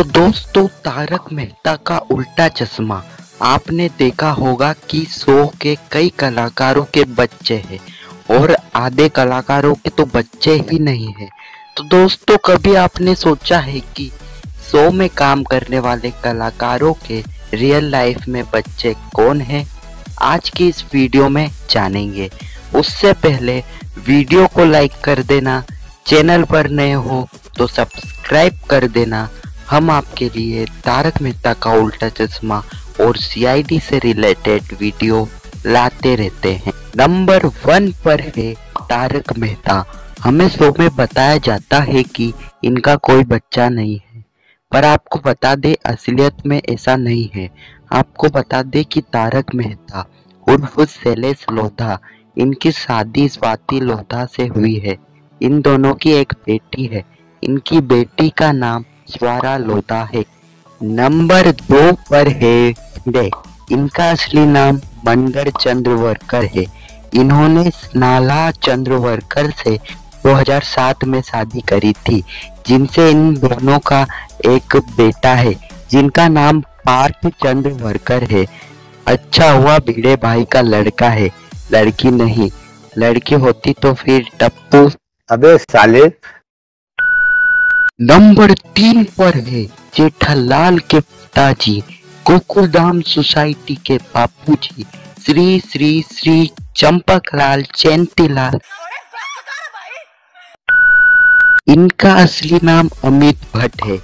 तो दोस्तों, तारक मेहता का उल्टा चश्मा। आपने देखा होगा कि शो के कई कलाकारों के बच्चे हैं और आधे कलाकारों के तो बच्चे ही नहीं हैं। तो दोस्तों, कभी आपने सोचा है कि शो में काम करने वाले कलाकारों के रियल लाइफ में बच्चे कौन हैं? आज की इस वीडियो में जानेंगे। उससे पहले वीडियो को लाइक कर देना चैनल पर नए हो तो सब्सक्राइब कर देना हम आपके लिए तारक मेहता का उल्टा चश्मा और सीआईडी से रिलेटेड वीडियो लाते रहते हैं। नंबर वन पर है तारक मेहता। हमें शो में बताया जाता है कि इनका कोई बच्चा नहीं है। पर आपको बता दे, असलियत में ऐसा नहीं है। आपको बता दे कि तारक मेहता उर्फ़ शैलेश लोधा, इनकी शादी स्वाति लोधा से हुई है। इन दोनों की एक बेटी है। इनकी बेटी का नाम स्वरा लोधा है। नंबर दो पर है डे इनका असली नाम मंडर चंद्रवर्कर है। इन्होंने नाला चंद्रवर्कर से 2007 में शादी करी थी, जिनसे इन दोनों का एक बेटा है, जिनका नाम पार्थ चंद्रवर्कर है। अच्छा हुआ भिड़े भाई का लड़का है, लड़की नहीं, लड़की होती तो फिर टप्पू। अबे साले नंबर तीन पर है जेठालाल के पिताजी, गोकुलधाम सोसाइटी के बापू जी श्री श्री श्री चंपकलाल चैंतीलाल। इनका असली नाम अमित भट्ट है।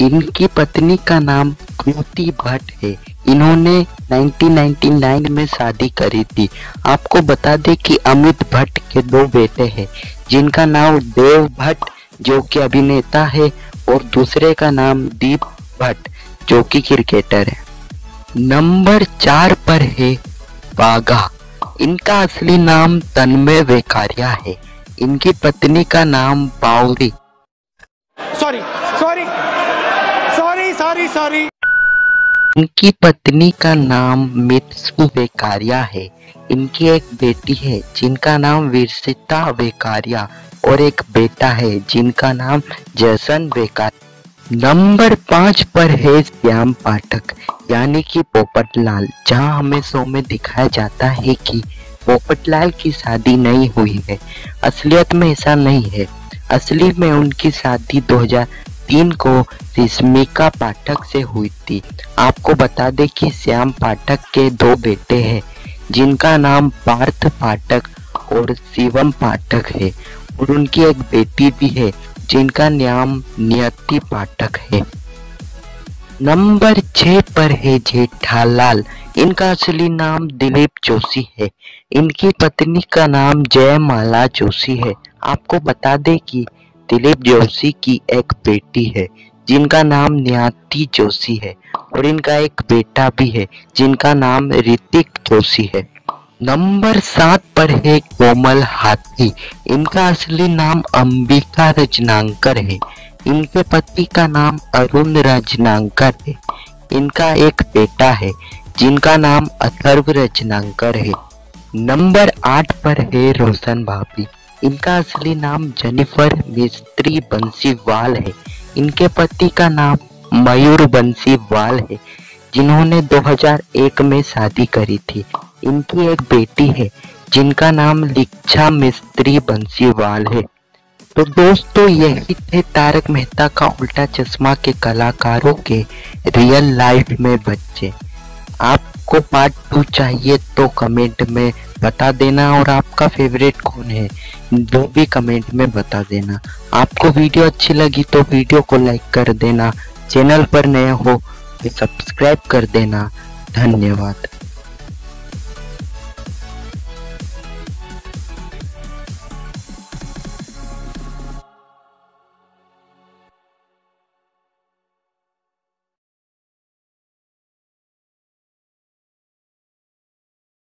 इनकी पत्नी का नाम कृति भट्ट है। इन्होंने 1999 में शादी करी थी। आपको बता दें कि अमित भट्ट के दो बेटे हैं, जिनका नाम देव भट्ट जो कि अभिनेता है और दूसरे का नाम दीप भट्ट, जो कि क्रिकेटर है। नंबर चार पर है बागा इनका असली नाम तन्मय वेकारिया है। इनकी पत्नी का नाम Bauri sorry sorry sorry sorry sorry इनकी पत्नी का नाम मित्सु वेकारिया है। इनकी एक बेटी है, जिनका नाम विरसिता वेकारिया और एक बेटा है, जिनका नाम जैसन बेकार नंबर पाँच पर है श्याम पाठक, यानी कि पोपटलाल, जहाँ हमें शो में दिखाया जाता है कि पोपटलाल की शादी नहीं हुई है। असलियत में ऐसा नहीं है। असली में उनकी शादी 2003 को रिश्मिका पाठक से हुई थी। आपको बता दें कि श्याम पाठक के दो बेटे हैं, जिनका नाम पार्थ पाठक और शिवम पाठक है। और उनकी एक बेटी भी है, जिनका नाम नियति पाठक है। नंबर छह पर है जेठालाल। इनका असली नाम दिलीप जोशी है। इनकी पत्नी का नाम जयमाला जोशी है। आपको बता दे कि दिलीप जोशी की एक बेटी है, जिनका नाम न्याति जोशी है और इनका एक बेटा भी है, जिनका नाम ऋतिक जोशी है। नंबर सात पर है कोमल हाथी। इनका असली नाम अंबिका रजनांकर है। इनके पति का नाम अरुण रजनांकर है। इनका एक बेटा है, जिनका नाम अथर्व रजनांकर है। नंबर आठ पर है रोशन भाभी। इनका असली नाम जेनिफर मिस्त्री बंसीवाल है। इनके पति का नाम मयूर बंसीवाल है, जिन्होंने 2001 में शादी करी थी। इनकी एक बेटी है, जिनका नाम लिच्छा मिस्त्री बंसीवाल है। तो दोस्तों, यही थे तारक मेहता का उल्टा चश्मा के कलाकारों के रियल लाइफ में बच्चे। आपको पार्ट टू चाहिए तो कमेंट में बता देना और आपका फेवरेट कौन है? वो भी कमेंट में बता देना। आपको वीडियो अच्छी लगी तो वीडियो को लाइक कर देना। चैनल पर नया हो तो सब्सक्राइब कर देना। धन्यवाद।